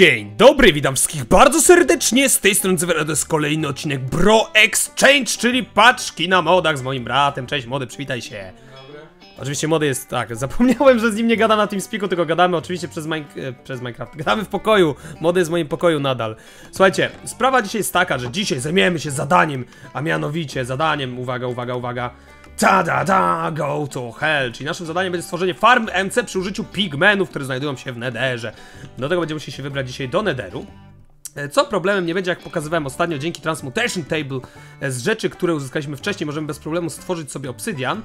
Dzień dobry, witam wszystkich bardzo serdecznie, z tej strony Cyfera, to jest kolejny odcinek Bro Exchange, czyli paczki na modach z moim bratem. Cześć młody, przywitaj się. Oczywiście młody jest, tak, zapomniałem, że z nim nie gadam na tym spiku, tylko gadamy oczywiście przez, e, przez Minecraft. Gadamy w pokoju, młody jest w moim pokoju nadal. Słuchajcie, sprawa dzisiaj jest taka, że dzisiaj zajmiemy się zadaniem, a mianowicie zadaniem, uwaga, uwaga, uwaga, ta da da, go to hell, czyli naszym zadaniem będzie stworzenie farm MC przy użyciu pigmenów, które znajdują się w Netherze. Do tego będziemy musieli się wybrać dzisiaj do Netheru. E, Co problemem nie będzie, jak pokazywałem ostatnio, dzięki Transmutation Table e, z rzeczy, które uzyskaliśmy wcześniej, możemy bez problemu stworzyć sobie obsydian,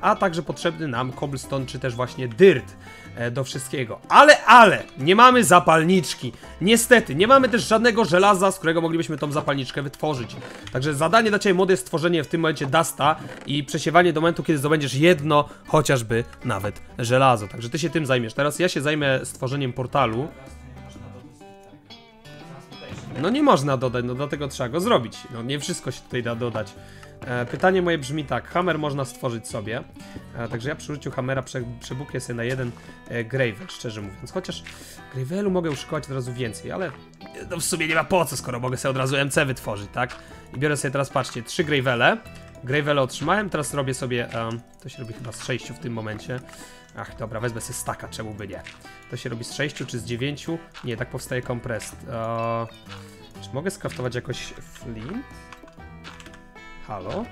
a także potrzebny nam cobblestone czy też właśnie dirt e, do wszystkiego. Ale, ale, nie mamy zapalniczki. Niestety, nie mamy też żadnego żelaza, z którego moglibyśmy tą zapalniczkę wytworzyć. Także zadanie dla Ciebie młody jest stworzenie w tym momencie dasta i przesiewanie do momentu, kiedy zdobędziesz jedno, chociażby nawet żelazo. Także Ty się tym zajmiesz. Teraz ja się zajmę stworzeniem portalu. No nie można dodać, no dlatego trzeba go zrobić. No nie wszystko się tutaj da dodać. E, pytanie moje brzmi tak, hammer można stworzyć sobie, e, także ja przy użyciu hammera prze, przebukię sobie na jeden e, gravel, szczerze mówiąc. Chociaż gravelu mogę uszykować od razu więcej, ale no w sumie nie ma po co, skoro mogę sobie od razu MC wytworzyć, tak? I biorę sobie teraz, patrzcie, trzy gravele. Gravele otrzymałem, teraz robię sobie, to się robi chyba z sześciu w tym momencie. Ach, dobra, wezmę sobie staka, czemu by nie? To się robi z sześciu czy z dziewięciu? Nie, tak powstaje compressed. E, czy mogę skraftować jakoś flint? Halo?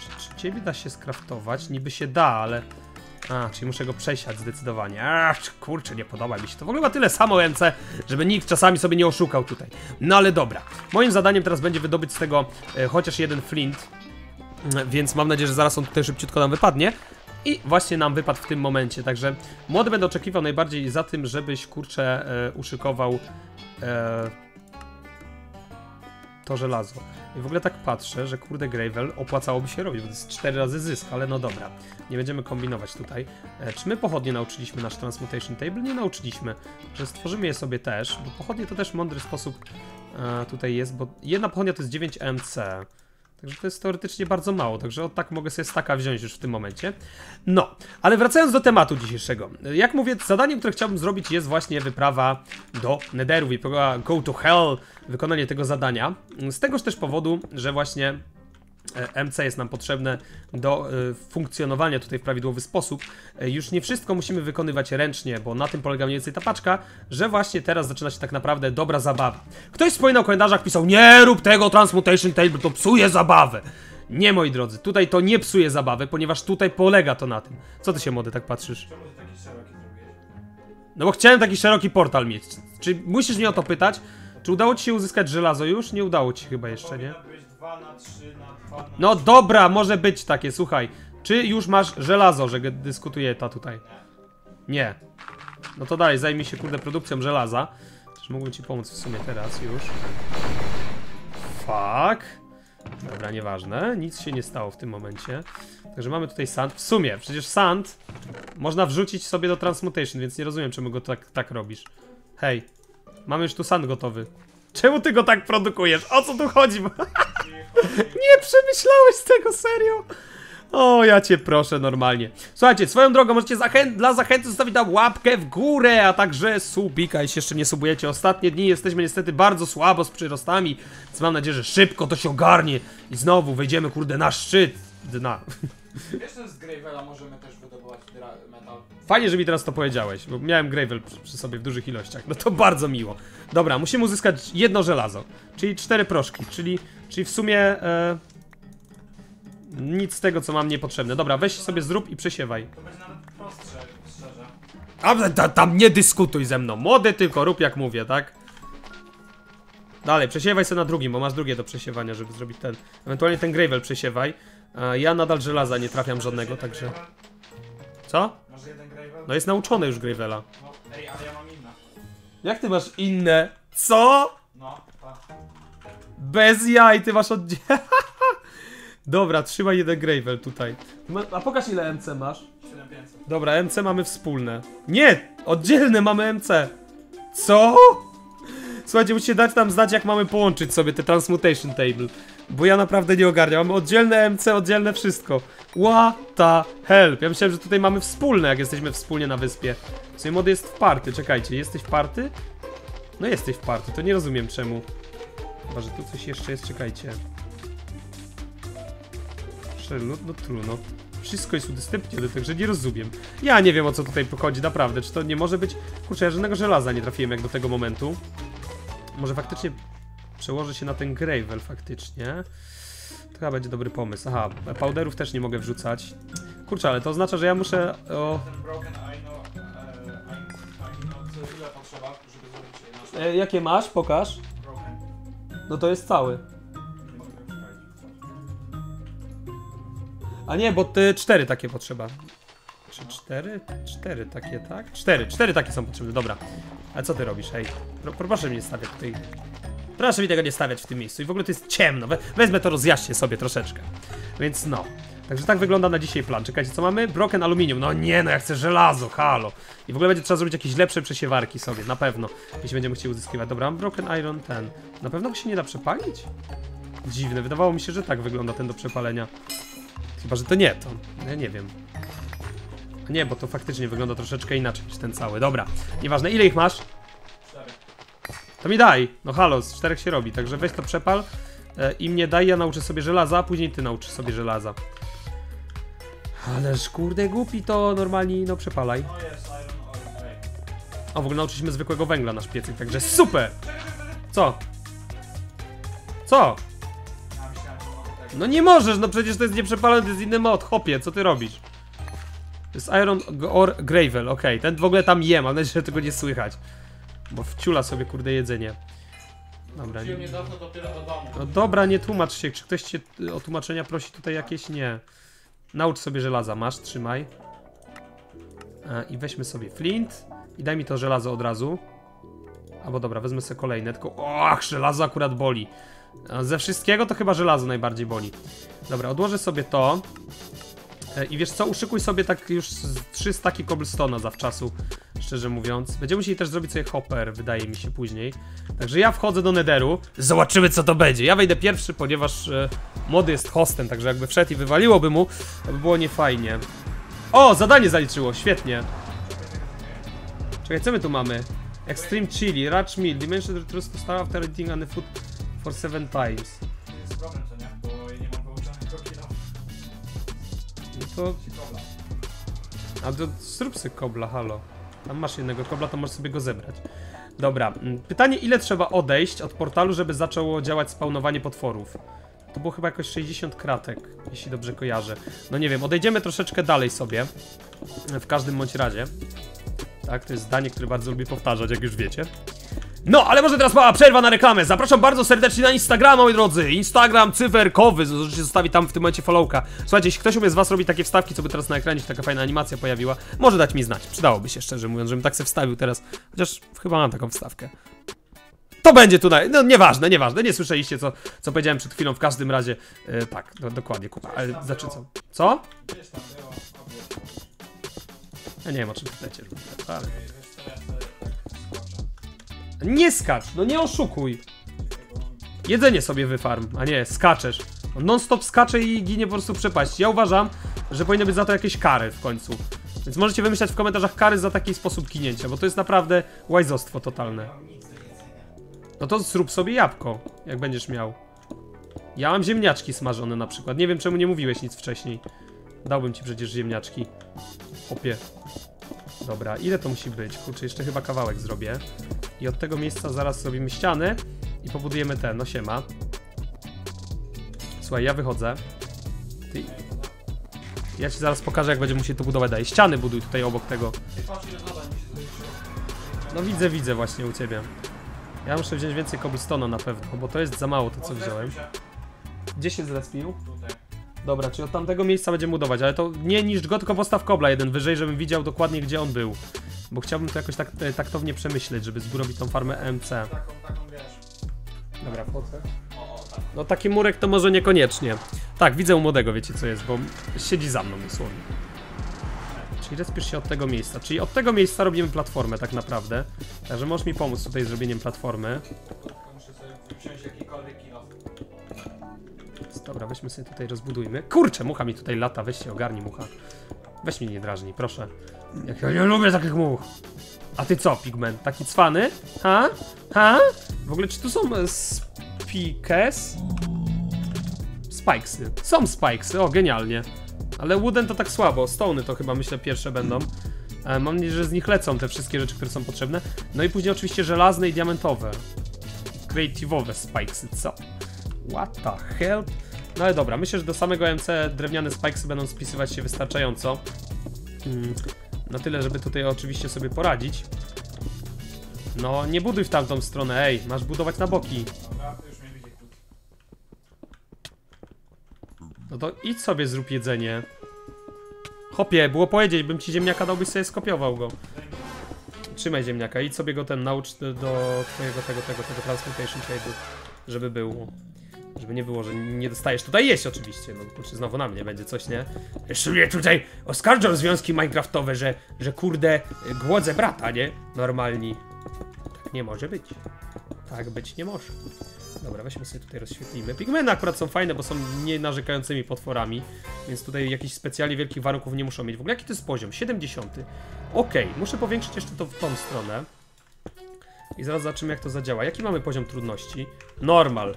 Czy, czy ciebie da się skraftować? Niby się da, ale... A, czyli muszę go przesiać zdecydowanie. A, kurczę, nie podoba mi się to. W ogóle ma tyle samo MC, żeby nikt czasami sobie nie oszukał tutaj. No ale dobra. Moim zadaniem teraz będzie wydobyć z tego e, chociaż jeden flint. Mm, Więc mam nadzieję, że zaraz on tutaj szybciutko nam wypadnie. I właśnie nam wypadł w tym momencie, także młody będę oczekiwał najbardziej za tym, żebyś kurczę e, uszykował e, to żelazo. I w ogóle tak patrzę, że kurde Gravel opłacałoby się robić, bo to jest 4 razy zysk, ale no dobra. Nie będziemy kombinować tutaj. E, czy my pochodnie nauczyliśmy nasz Transmutation Table? Nie nauczyliśmy. Że stworzymy je sobie też, bo pochodnie to też mądry sposób e, tutaj jest, bo jedna pochodnia to jest 9 MC. Także to jest teoretycznie bardzo mało, także od tak mogę sobie staka wziąć już w tym momencie. No, ale wracając do tematu dzisiejszego. Jak mówię, zadaniem, które chciałbym zrobić jest właśnie wyprawa do Netheru, wyprawa Go to Hell, wykonanie tego zadania. Z tegoż też powodu, że właśnie MC jest nam potrzebne do e, funkcjonowania tutaj w prawidłowy sposób. E, Już nie wszystko musimy wykonywać ręcznie, bo na tym polega mniej więcej ta paczka, że właśnie teraz zaczyna się tak naprawdę dobra zabawa. Ktoś wspominał w komentarzach, pisał nie rób tego Transmutation Table, to psuje zabawę. Nie, moi drodzy, tutaj to nie psuje zabawy, ponieważ tutaj polega to na tym. Co ty się, młody, tak patrzysz? No bo chciałem taki szeroki portal mieć. Czy musisz mnie o to pytać? Czy udało ci się uzyskać żelazo już? Nie udało ci chyba jeszcze, nie? Powinno być 2 na 3 na 2 na No dobra, może być takie, słuchaj. Czy już masz żelazo, że dyskutuje ta tutaj? Nie. No to dalej, zajmij się kurde produkcją żelaza. Czy mógłbym ci pomóc w sumie teraz już? Fuck. Dobra, nieważne. Nic się nie stało w tym momencie. Także mamy tutaj sand. W sumie, przecież sand można wrzucić sobie do transmutation, więc nie rozumiem, czemu go tak, tak robisz. Hej, mamy już tu sand gotowy. Czemu ty go tak produkujesz? O co tu chodzi? Nie przemyślałeś tego, serio? O, ja cię proszę normalnie. Słuchajcie, swoją drogą możecie zachę dla zachęty zostawić tam łapkę w górę, a także subika, jeśli jeszcze nie subujecie. Ostatnie dni jesteśmy niestety bardzo słabo z przyrostami, więc mam nadzieję, że szybko to się ogarnie i znowu wejdziemy, kurde, na szczyt dna. Wiesz, że z Gravela możemy też wydobywać metal. Fajnie, że mi teraz to powiedziałeś, bo miałem gravel przy, przy sobie w dużych ilościach. No to bardzo miło. Dobra, musimy uzyskać jedno żelazo, czyli cztery proszki, czyli, czyli w sumie e, nic z tego, co mam niepotrzebne. Dobra, weź sobie zrób i przesiewaj. To będzie nawet prostsze, szczerze. A ta, tam nie dyskutuj ze mną, młody tylko rób jak mówię, tak? Dalej, przesiewaj sobie na drugim, bo masz drugie do przesiewania, żeby zrobić ten. Ewentualnie ten gravel przesiewaj. Ja nadal żelaza nie trafiam żadnego, także... Co? No jest nauczony już gravela. Ej, ale ja mam inne. Jak ty masz inne? Co? No. Bez jaj, ty masz oddzielne. Dobra, trzymaj jeden gravel tutaj. A pokaż ile MC masz. 7500. Dobra, MC mamy wspólne. Nie! Oddzielne mamy MC. Co? Słuchajcie, musicie dać nam znać, jak mamy połączyć sobie te Transmutation Table. Bo ja naprawdę nie ogarniam. Mamy oddzielne MC, oddzielne wszystko. What the hell? Ja myślałem, że tutaj mamy wspólne, jak jesteśmy wspólnie na wyspie. W sumie mody jest w party, czekajcie, jesteś w party? No jesteś w party, to nie rozumiem czemu. Chyba, że tu coś jeszcze jest, czekajcie. No, no trudno. Wszystko jest udostępnione, także nie rozumiem. Ja nie wiem o co tutaj pochodzi, naprawdę. Czy to nie może być... Kurczę, ja żadnego żelaza nie trafiłem jak do tego momentu. Może faktycznie przełożę się na ten gravel faktycznie. To chyba będzie dobry pomysł. Aha, powderów też nie mogę wrzucać. Kurczę, ale to oznacza, że ja muszę... O... E, jakie masz? Pokaż. No to jest cały. A nie, bo ty cztery takie potrzeba. Czy cztery? Cztery takie, tak? Cztery, cztery takie są potrzebne, dobra. A co ty robisz, hej? Pro, pro, proszę mnie nie stawiać tutaj. Proszę mi tego nie stawiać w tym miejscu. I w ogóle to jest ciemno. We, wezmę to, rozjaśnię sobie troszeczkę. Więc no. Także tak wygląda na dzisiaj plan. Czekajcie, co mamy? Broken aluminium. No nie, no ja chcę żelazo, halo. I w ogóle będzie trzeba zrobić jakieś lepsze przesiewarki sobie, na pewno. Jeśli będziemy chcieli uzyskiwać. Dobra, broken iron ten. Na pewno go się nie da przepalić? Dziwne, wydawało mi się, że tak wygląda ten do przepalenia. Chyba, że to nie to. Ja nie wiem. Nie, bo to faktycznie wygląda troszeczkę inaczej niż ten cały. Dobra, nieważne. Ile ich masz? To mi daj. No halo, z czterech się robi, także weź to przepal e, i mnie daj, ja nauczę sobie żelaza, a później ty nauczysz sobie żelaza. Ależ kurde głupi to normalnie, no przepalaj. A w ogóle nauczyliśmy zwykłego węgla nasz piecyk, także super! Co? Co? No nie możesz, no przecież to jest nieprzepalony, to jest inny mod, hopie, co ty robisz? To jest Iron or Gravel, okej, ten w ogóle tam je, mam nadzieję, że tego nie słychać. Bo wciula sobie kurde jedzenie. Dobra, nie, no dobra, nie tłumacz się, czy ktoś cię y, o tłumaczenia prosi tutaj jakieś? Nie. Naucz sobie żelaza, masz, trzymaj. E, I weźmy sobie flint i daj mi to żelazo od razu. Albo dobra, wezmę sobie kolejne, tylko och, żelazo akurat boli. A Ze wszystkiego to chyba żelazo najbardziej boli. Dobra, odłożę sobie to. E, I wiesz co, uszykuj sobie tak już trzy staki cobblestone'a zawczasu, szczerze mówiąc. Będziemy musieli też zrobić sobie hopper, wydaje mi się później. Także ja wchodzę do Netheru, zobaczymy co to będzie. Ja wejdę pierwszy, ponieważ e, mody jest hostem, także jakby wszedł i wywaliłoby mu, to by było niefajnie. O, zadanie zaliczyło, świetnie. Czekaj, co my tu mamy? Extreme Chili, Ratch Meal, Dimension Retrus to Star after eating on the food for seven times. To jest problem, co nie? Bo ja nie mam killa. No to. A to zrób sobie kobla, halo. Tam masz jednego kobla, to możesz sobie go zebrać. Dobra, mm, pytanie ile trzeba odejść od portalu, żeby zaczęło działać spawnowanie potworów? To było chyba jakoś 60 kratek, jeśli dobrze kojarzę. No nie wiem, odejdziemy troszeczkę dalej sobie. W każdym bądź razie. Tak, to jest zdanie, które bardzo lubię powtarzać, jak już wiecie. No, ale może teraz mała przerwa na reklamę. Zapraszam bardzo serdecznie na Instagrama, moi drodzy. Instagram cyferkowy. Możecie zostawić tam w tym momencie followka. Słuchajcie, jeśli ktoś umie z was robi takie wstawki, co by teraz na ekranie się taka fajna animacja pojawiła, może dać mi znać. Przydałoby się, szczerze mówiąc, żebym tak se wstawił teraz. Chociaż chyba mam taką wstawkę. To będzie tutaj, no nieważne, nieważne, nie słyszeliście co, co powiedziałem przed chwilą, w każdym razie, e, tak, do, dokładnie, kupa, ale znaczy co? Ja nie wiem o czym pytacie, ale... Nie skacz, no nie oszukuj. Jedzenie sobie wyfarm, a nie, skaczesz. On non-stop skacze i ginie po prostu przepaść. Ja uważam, że powinny być za to jakieś kary w końcu. Więc możecie wymyślać w komentarzach kary za taki sposób ginięcia, bo to jest naprawdę łajzostwo totalne. No to zrób sobie jabłko, jak będziesz miał. Ja mam ziemniaczki smażone na przykład. Nie wiem czemu nie mówiłeś nic wcześniej. Dałbym ci przecież ziemniaczki. Opie. Dobra, ile to musi być? Kurczę, jeszcze chyba kawałek zrobię. I od tego miejsca zaraz zrobimy ściany i pobudujemy te, no siema. Słuchaj, ja wychodzę. Ty... Ja ci zaraz pokażę, jak będziemy musieli to budować dalej. Ściany buduj tutaj obok tego. No widzę, widzę właśnie u ciebie. Ja muszę wziąć więcej cobblestone'a na pewno, bo to jest za mało to, co wziąłem. Gdzie się zrespił? Dobra, czyli od tamtego miejsca będziemy budować, ale to nie niszcz go, tylko postaw kobla jeden wyżej, żebym widział dokładnie, gdzie on był. Bo chciałbym to jakoś tak e, taktownie przemyśleć, żeby zbudować tą farmę MC. Taką, taką wiesz. Dobra, wchodzę. No taki murek to może niekoniecznie. Tak, widzę u młodego, wiecie co jest, bo siedzi za mną dosłownie. Czyli respisz się od tego miejsca. Czyli od tego miejsca robimy platformę tak naprawdę. Także możesz mi pomóc tutaj z zrobieniem platformy. Muszę sobie wziąć jakikolwiek. Dobra, weźmy sobie tutaj, rozbudujmy. Kurczę, mucha mi tutaj lata, weź się ogarnij mucha. Weź mnie nie drażnij, proszę. Jak ja nie lubię takich much. A ty co, Pigment? Taki cwany? Ha? Ha? W ogóle czy tu są e, spikes? Spikesy. Są spikesy, o genialnie. Ale wooden to tak słabo, stony to chyba myślę pierwsze będą. E, mam nadzieję, że z nich lecą te wszystkie rzeczy, które są potrzebne. No i później oczywiście żelazne i diamentowe. Creative'owe spikesy, co? What the hell? No ale dobra, myślę, że do samego MC drewniane spikesy będą spisywać się wystarczająco. Mm, na tyle, żeby tutaj oczywiście sobie poradzić. No, nie buduj w tamtą stronę, ej, masz budować na boki. No to idź sobie zrób jedzenie. Hopie, było powiedzieć, bym ci ziemniaka dał, byś sobie skopiował go. Trzymaj ziemniaka, idź sobie go ten naucz do twojego tego, tego, tego transportation table, żeby było. Żeby nie było, że nie dostajesz tutaj jeść oczywiście, no kurczę, znowu na mnie będzie coś, nie? Jeszcze mnie tutaj oskarżą związki minecraftowe, że, że kurde, głodzę brata, nie? Normalni. Tak nie może być. Tak być nie może. Dobra, weźmy sobie tutaj rozświetlimy. Pigmeny akurat są fajne, bo są nie narzekającymi potworami, więc tutaj jakichś specjalnie wielkich warunków nie muszą mieć. W ogóle jaki to jest poziom? 70. Okej, muszę powiększyć jeszcze to w tą stronę. I zaraz zobaczymy jak to zadziała. Jaki mamy poziom trudności? Normal.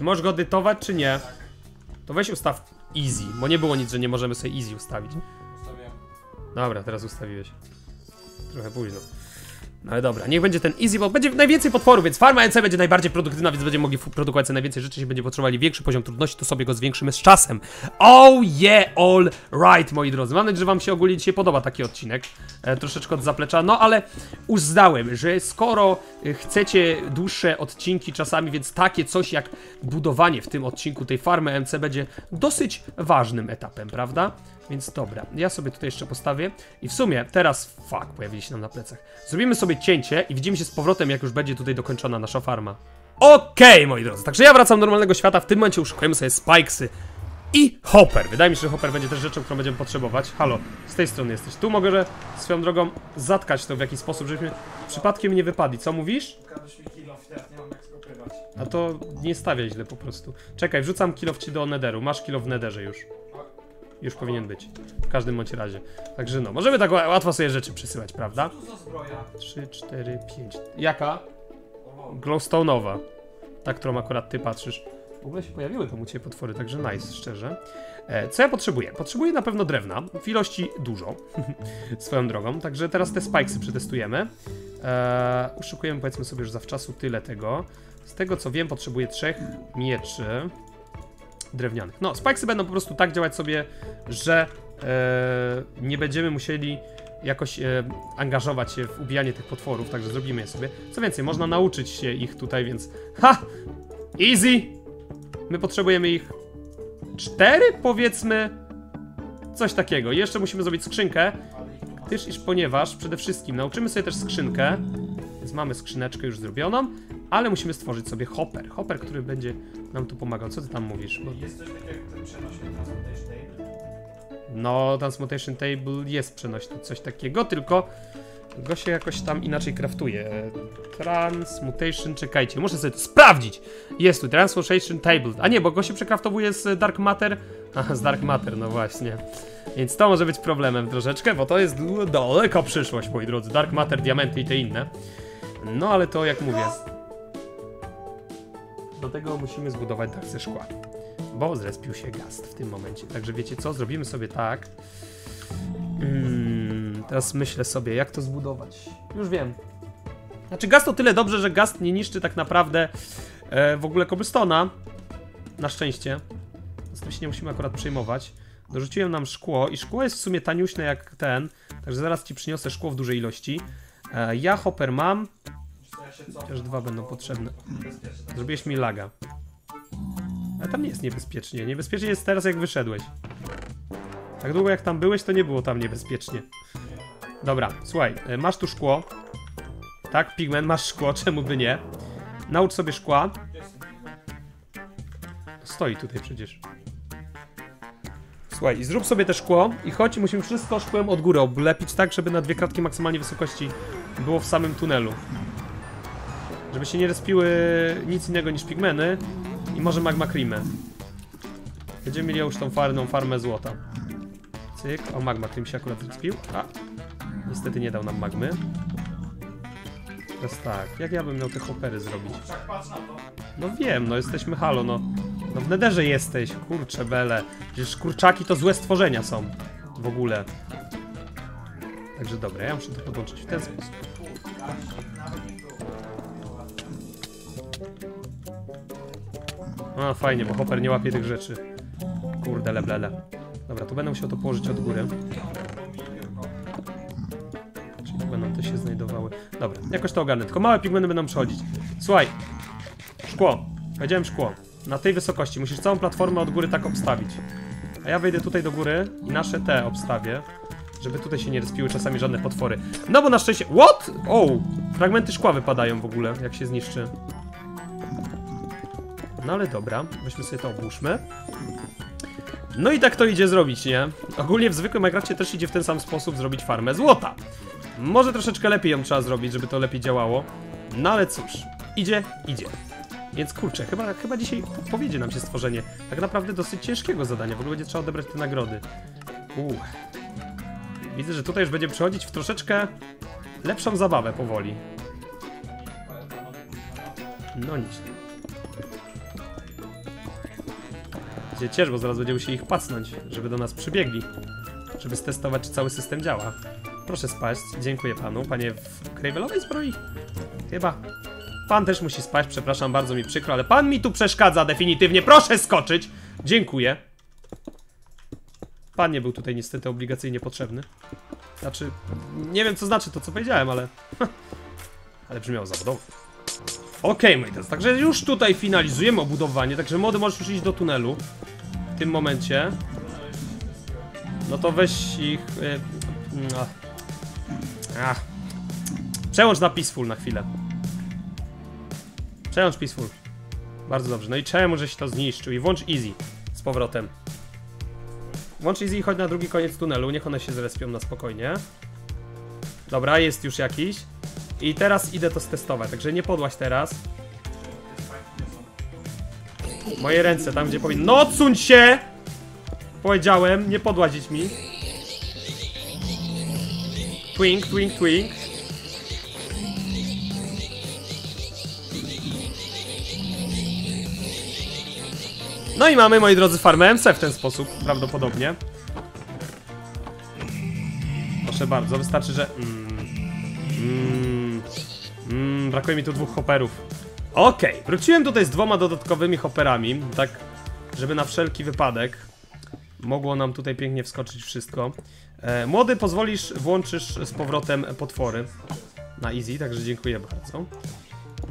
Możesz go edytować czy nie? To weź ustaw easy, bo nie było nic, że nie możemy sobie easy ustawić. Ustawiam. Dobra, teraz ustawiłeś. Trochę późno. No ale dobra, niech będzie ten easy, bo będzie najwięcej potworów, więc farma NC będzie najbardziej produktywna, więc będziemy mogli produkować najwięcej rzeczy, jeśli będziemy potrzebowali większy poziom trudności, to sobie go zwiększymy z czasem. Oh yeah, all right, moi drodzy. Mam nadzieję, że wam się ogólnie dzisiaj podoba taki odcinek. E, troszeczkę od zaplecza, no ale uznałem, że skoro e, chcecie dłuższe odcinki czasami, więc takie coś jak budowanie w tym odcinku tej farmy MC będzie dosyć ważnym etapem, prawda? Więc dobra, ja sobie tutaj jeszcze postawię i w sumie teraz, fuck, pojawili się nam na plecach. Zrobimy sobie cięcie i widzimy się z powrotem, jak już będzie tutaj dokończona nasza farma. Okej, moi drodzy, także ja wracam do normalnego świata, w tym momencie uszukujemy sobie spikesy i hopper. Wydaje mi się, że hopper będzie też rzeczą, którą będziemy potrzebować. Halo, z tej strony jesteś. Tu mogę, że swoją drogą zatkać to w jakiś sposób, żebyśmy przypadkiem nie wypadli. Co mówisz? A to nie stawiaj źle po prostu. Czekaj, wrzucam kilo ci do nederu. Masz kilo w nederze już. Już powinien być. W każdym bądź razie. Także no, możemy tak ła- łatwo sobie rzeczy przysyłać, prawda? Co za zbroja? 3, 4, 5. Jaka? Glowstone'owa. Ta, którą akurat ty patrzysz. W ogóle się pojawiły tam u ciebie potwory, także nice, szczerze. E, co ja potrzebuję? Potrzebuję na pewno drewna, w ilości dużo, swoją drogą, także teraz te spikesy przetestujemy. E, uszykujemy powiedzmy sobie już zawczasu tyle tego. Z tego co wiem, potrzebuję trzech mieczy drewnianych. No, spikesy będą po prostu tak działać sobie, że e, nie będziemy musieli jakoś e, angażować się w ubijanie tych potworów, także zrobimy je sobie. Co więcej, można nauczyć się ich tutaj, więc ha! Easy! My potrzebujemy ich cztery, powiedzmy. Coś takiego. Jeszcze musimy zrobić skrzynkę, gdyż iż ponieważ przede wszystkim nauczymy sobie też skrzynkę, więc mamy skrzyneczkę już zrobioną, ale musimy stworzyć sobie hopper. Hopper, który będzie nam tu pomagał. Co ty tam mówisz? Bo... Jest coś takiego jak ten przenośny transportation table? No, Transmutation Table jest przenośny, coś takiego, tylko go się jakoś tam inaczej kraftuje. Transmutation, czekajcie, muszę sobie to sprawdzić! Jest tu Transmutation Table. A nie, bo go się przekraftowuje z Dark Matter. Aha, z Dark Matter, no właśnie. Więc to może być problemem troszeczkę, bo to jest daleka przyszłość, moi drodzy. Dark Matter, diamenty i te inne. No ale to jak mówię. Do tego musimy zbudować dach ze szkła. Bo zrespił się gast w tym momencie. Także wiecie co? Zrobimy sobie tak. Mm, teraz myślę sobie, jak to zbudować. Już wiem. Znaczy, gast to tyle dobrze, że gast nie niszczy tak naprawdę e, w ogóle cobblestone'a. Na szczęście. Z tym się nie musimy akurat przejmować. Dorzuciłem nam szkło i szkło jest w sumie taniuśne jak ten. Także zaraz ci przyniosę szkło w dużej ilości. E, ja hopper mam. Chociaż dwa będą potrzebne. Zrobiłeś mi laga. Ale tam nie jest niebezpiecznie. Niebezpiecznie jest teraz, jak wyszedłeś. Tak długo jak tam byłeś, to nie było tam niebezpiecznie. Dobra, słuchaj, e, masz tu szkło. Tak, pigment, masz szkło, czemu by nie? Naucz sobie szkła. Stoi tutaj przecież. Słuchaj, i zrób sobie te szkło i chodź, musimy wszystko szkłem od góry oblepić tak, żeby na dwie kratki maksymalnie wysokości było w samym tunelu. Żeby się nie respiły nic innego niż pigmeny i może magma creamy. Będziemy mieli już tą farną farmę złota. Cyk. O, magma, tym się akurat zrespił. A, niestety nie dał nam magmy. Teraz tak, jak ja bym miał te hopery zrobić? No wiem, no jesteśmy halo, no. No w nederze jesteś, kurcze bele. Przecież kurczaki to złe stworzenia są. W ogóle. Także dobra, ja muszę to podłączyć w ten sposób. A, fajnie, bo hopper nie łapie tych rzeczy. Kurde, leblele. Dobra, to będę musiał to położyć od góry. Czyli będą te się znajdowały. Dobra, jakoś to ogarnę. Tylko małe pigmeny będą przechodzić. Słuchaj, Szkło. Powiedziałem szkło. Na tej wysokości. Musisz całą platformę od góry tak obstawić. A ja wejdę tutaj do góry i nasze te obstawię. Żeby tutaj się nie rozpiły czasami żadne potwory. No bo na szczęście... What? O! Fragmenty szkła wypadają w ogóle, jak się zniszczy. No ale dobra. Weźmy sobie to, obłóżmy. No i tak to idzie zrobić, nie? Ogólnie w zwykłym Minecrafcie też idzie w ten sam sposób zrobić farmę złota. Może troszeczkę lepiej ją trzeba zrobić, żeby to lepiej działało. No ale cóż, idzie, idzie. Więc kurczę, chyba, chyba dzisiaj powiedzie nam się stworzenie tak naprawdę dosyć ciężkiego zadania. W ogóle będzie trzeba odebrać te nagrody. Uuu. Widzę, że tutaj już będzie przechodzić w troszeczkę lepszą zabawę powoli. No nic. Będzie ciężko, bo zaraz będzie musieli ich pacnąć, żeby do nas przybiegli. Żeby stestować, czy cały system działa. Proszę spaść. Dziękuję panu. Panie w Kravelowej zbroi? Chyba. Pan też musi spać, przepraszam, bardzo mi przykro, ale pan mi tu przeszkadza definitywnie. Proszę skoczyć! Dziękuję. Pan nie był tutaj niestety obligacyjnie potrzebny. Znaczy, nie wiem co znaczy to co powiedziałem, ale... ale brzmiało zawodowo. Okej, moi drodzy, także już tutaj finalizujemy obudowanie, także młody możesz już iść do tunelu. W tym momencie. No to weź ich... Yy, no. Ach. Przełącz na peaceful na chwilę. Przełącz peaceful. Bardzo dobrze. No i czemu żeś to zniszczył? I włącz easy z powrotem. Włącz easy i chodź na drugi koniec tunelu. Niech one się zrespią na spokojnie. Dobra, jest już jakiś. I teraz idę to stestować, także nie podłaś teraz. Moje ręce, tam gdzie powinno. No odsuń się! Powiedziałem, nie podłazić mi. Twink, twink, twink. No i mamy, moi drodzy, farmę MC w ten sposób, prawdopodobnie. Proszę bardzo, wystarczy, że... Mm, mm, mm, brakuje mi tu dwóch hopperów. Okej, wróciłem tutaj z dwoma dodatkowymi hopperami, tak, żeby na wszelki wypadek mogło nam tutaj pięknie wskoczyć wszystko. E, młody, pozwolisz, włączysz z powrotem potwory na easy, także dziękuję bardzo.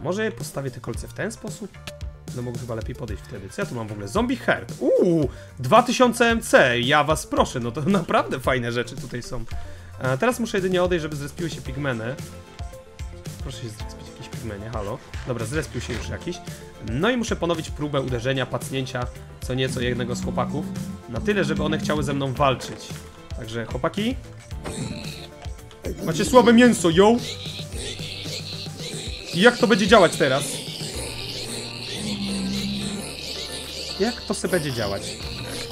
Może postawię te kolce w ten sposób? No mogę chyba lepiej podejść wtedy. Co ja tu mam w ogóle? Zombie Herd. Uuu, 2000 MC. Ja was proszę, no to naprawdę fajne rzeczy tutaj są. E, teraz muszę jedynie odejść, żeby zrespiły się pigmeny. Proszę się zrespić pigmenie, halo. Dobra, zrespił się już jakiś. No i muszę ponowić próbę uderzenia, pacnięcia co nieco jednego z chłopaków. Na tyle, żeby one chciały ze mną walczyć. Także chłopaki. Macie słabe mięso, yo! I jak to będzie działać teraz? Jak to sobie będzie działać?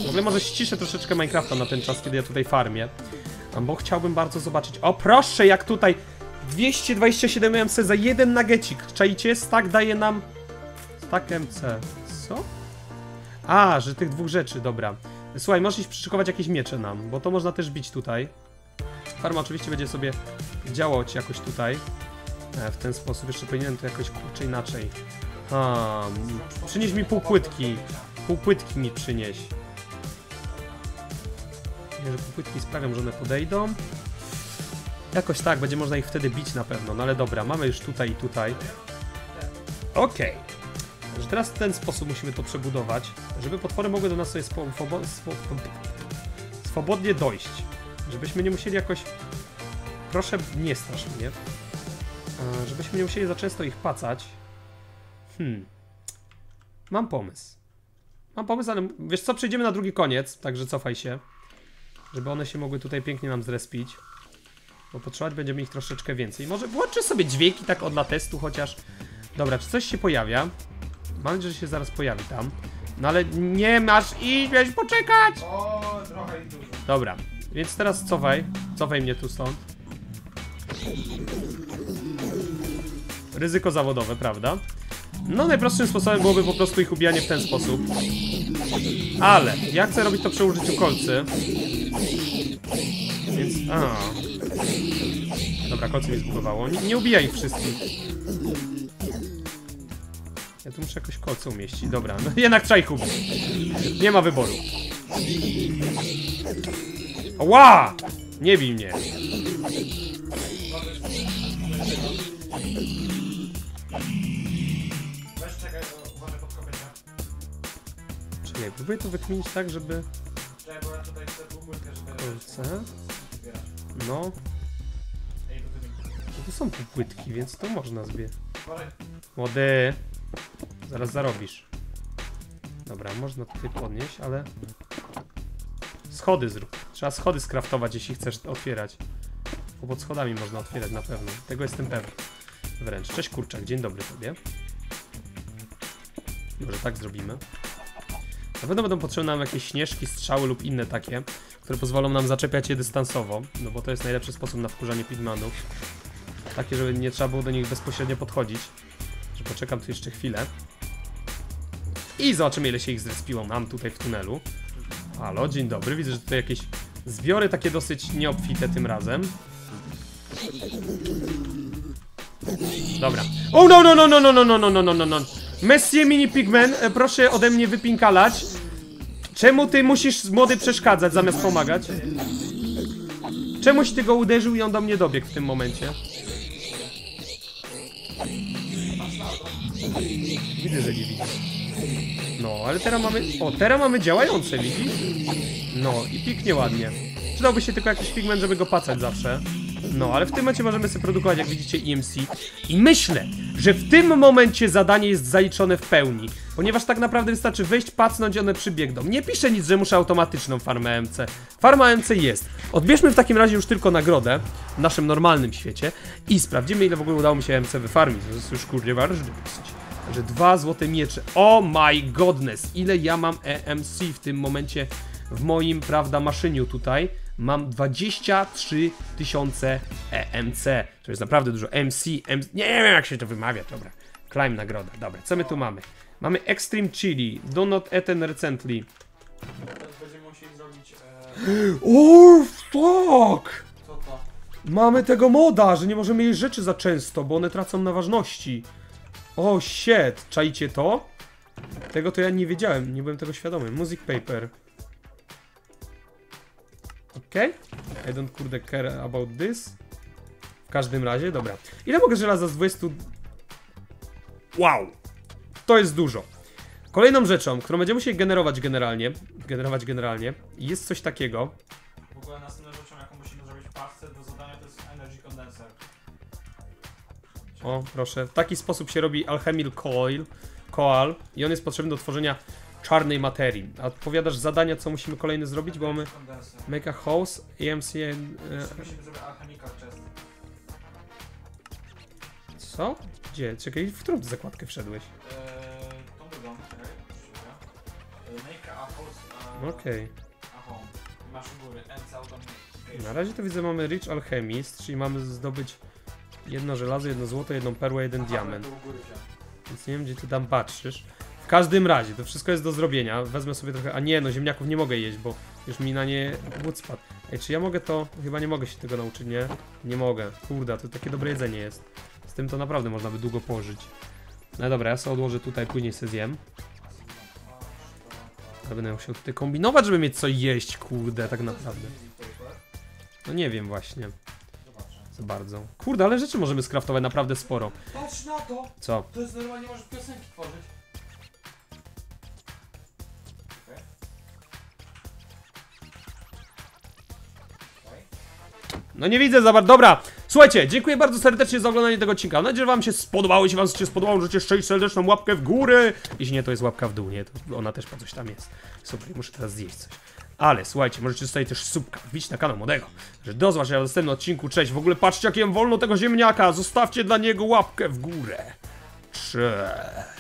W ogóle może ściszę troszeczkę Minecrafta na ten czas, kiedy ja tutaj farmię. Bo chciałbym bardzo zobaczyć. O proszę, jak tutaj 227 MC za jeden nagecik. Czajcie? Stack daje nam... Stack MC. Co? A, że tych dwóch rzeczy, dobra. Słuchaj, możesz iść przyszykować jakieś miecze nam, bo to można też bić tutaj. Farma oczywiście będzie sobie działać jakoś tutaj. E, w ten sposób jeszcze powinienem to jakoś kurczę inaczej. Ha, przynieś mi pół płytki. Pół płytki mi przynieś. Nie, że pół płytki sprawią, że one podejdą. Jakoś tak, będzie można ich wtedy bić na pewno. No ale dobra, mamy już tutaj i tutaj. Okej. Także teraz w ten sposób musimy to przebudować, żeby potwory mogły do nas sobie swo- swobo- swo- swobodnie dojść. Żebyśmy nie musieli jakoś... Proszę, nie strasz mnie. E, Żebyśmy nie musieli za często ich pacać. Hmm. Mam pomysł. Mam pomysł, ale wiesz co, przejdziemy na drugi koniec, także cofaj się. Żeby one się mogły tutaj pięknie nam zrespić. Bo potrzebować będziemy ich troszeczkę więcej. Może włączę sobie dźwięki tak od dla testu chociaż. Dobra, czy coś się pojawia? Mam nadzieję, że się zaraz pojawi tam. No ale nie masz iść, weź poczekać! O, trochę i dużo. Dobra. Więc teraz cofaj. Cofaj mnie tu stąd. Ryzyko zawodowe, prawda? No najprostszym sposobem byłoby po prostu ich ubijanie w ten sposób. Ale ja chcę robić to przy użyciu kolcy. Więc... A. Dobra, kolce mi zbudowało. Nie, nie ubijaj ich wszystkich. Ja tu muszę jakoś kolce umieścić. Dobra, no jednak trzeba ich ubić. Nie ma wyboru. Ła! Nie bij mnie. Weź czekaj, próbuję to wykminić tak, żeby... Czekaj, bo ja tutaj chcę półpłytkę, żeby... Kolce? No, Ej, to są płytki, więc to można. Uważaj. Młody! Zaraz zarobisz. Dobra, można tutaj podnieść, ale... Schody zrób. Trzeba schody skraftować, jeśli chcesz otwierać. Bo pod schodami można otwierać na pewno. Tego jestem pewny. Wręcz. Cześć kurczak, dzień dobry tobie. Może tak zrobimy. Na pewno będą potrzebne nam jakieś śnieżki, strzały lub inne takie, które pozwolą nam zaczepiać je dystansowo, no bo to jest najlepszy sposób na wkurzanie pigmanów. Takie, żeby nie trzeba było do nich bezpośrednio podchodzić. Że poczekam tu jeszcze chwilę. I zobaczymy ile się ich zrespiło nam tutaj w tunelu. Halo, dzień dobry. Widzę, że tutaj jakieś zbiory takie dosyć nieobfite tym razem. Dobra. O no no no no no no no no no no no no Messie Mini Pigman, e, proszę ode mnie wypinkalać. Czemu ty musisz młody przeszkadzać zamiast pomagać? Czemuś ty go uderzył i on do mnie dobiegł w tym momencie? Widzę, że nie widzisz. No, ale teraz mamy... O, teraz mamy działające, widzisz? No, i piknie ładnie. Przydałby się tylko jakiś pigment, żeby go pacać zawsze. No, ale w tym momencie możemy sobie produkować, jak widzicie, EMC. I myślę, że w tym momencie zadanie jest zaliczone w pełni. Ponieważ tak naprawdę wystarczy wejść, pacnąć, one przybiegną. Nie piszę nic, że muszę automatyczną farmę MC. Farma MC jest. Odbierzmy w takim razie już tylko nagrodę w naszym normalnym świecie i sprawdzimy, ile w ogóle udało mi się MC wyfarmić. To jest już kurde ważne dosyć. Że dwa złote miecze. Oh my godness! Ile ja mam EMC w tym momencie w moim, prawda, maszyniu tutaj. Mam 23 tysiące EMC. To jest naprawdę dużo. MC, MC, nie wiem jak się to wymawia, dobra. Climb nagroda, dobra. Co my tu mamy? Mamy Extreme Chili, Do Not Eaten Recently. Teraz będziemy musieli zrobić... E... Oh fuck! Co to? Mamy tego moda, że nie możemy jeść rzeczy za często, bo one tracą na ważności. O shit, czajcie to? Tego to ja nie wiedziałem, nie byłem tego świadomy. Music paper. Okej. I don't kurde care about this. W każdym razie, dobra. Ile mogę żelaza z 20... Wow! To jest dużo. Kolejną rzeczą, którą będziemy musieli generować generalnie, generować generalnie, jest coś takiego, W ogóle następną rzeczą, jaką musimy zrobić w parce do zadania, to jest Energy Condenser. O, proszę. W taki sposób się robi alchemil coil, coal i on jest potrzebny do tworzenia czarnej materii. A odpowiadasz zadania, co musimy kolejne zrobić, bo mamy make a house, EMC... E, Musimy zrobić Alchemical Chest. Co? Gdzie? Czekaj, w którą zakładkę wszedłeś? Eee. Eee, Okej. Automation. Na razie to widzę, mamy Rich Alchemist, czyli mamy zdobyć jedno żelazo, jedno złoto, jedną perłę, jeden Aha, diament. Więc nie wiem, gdzie ty tam patrzysz. W każdym razie, to wszystko jest do zrobienia. Wezmę sobie trochę. A nie, no ziemniaków nie mogę jeść, bo już mi na nie głód spadł. Ej, czy ja mogę to. Chyba nie mogę się tego nauczyć, nie? Nie mogę. Kurde, to takie dobre jedzenie jest. Z tym to naprawdę można by długo pożyć. No dobra, ja sobie odłożę tutaj, później sobie zjem. Ja będę musiał tutaj kombinować, żeby mieć co jeść, kurde, tak naprawdę. No nie wiem właśnie. Za bardzo. Kurde, ale rzeczy możemy skraftować naprawdę sporo. Patrz na to! Co? To jest normalnie, możesz piosenki tworzyć. No nie widzę za bardzo. Dobra, słuchajcie, dziękuję bardzo serdecznie za oglądanie tego odcinka. Mam nadzieję, że wam się spodobało. Jeśli wam się spodobało, możecie szczęść serdeczną łapkę w górę. Jeśli nie, to jest łapka w dół, nie? To ona też po coś tam jest. Super, muszę teraz zjeść coś. Ale słuchajcie, możecie zostawić też subka, wbić na kanał Młodego, że do zobaczenia w następnym odcinku. Cześć, w ogóle patrzcie, jak jem wolno tego ziemniaka. Zostawcie dla niego łapkę w górę. Cześć.